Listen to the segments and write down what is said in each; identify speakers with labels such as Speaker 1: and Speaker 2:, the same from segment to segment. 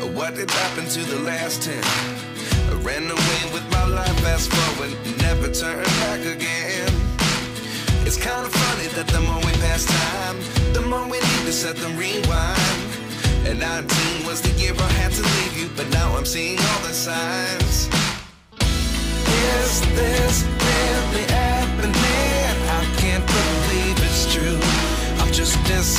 Speaker 1: Uh, what did happen to the last ten? I ran away with my life, fast forward, never turn back again. It's kind of funny that the more we pass time, the more we need to set them rewind. And 19 was the year I had to leave you, but now I'm seeing all the signs. Is this really happening? I can't believe it's true. I'm just as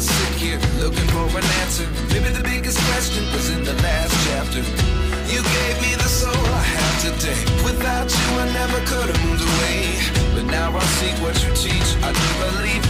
Speaker 1: Sit here looking for an answer. Maybe the biggest question was in the last chapter. You gave me the soul I have today. Without you, I never could have moved away. But now I see what you teach. I do believe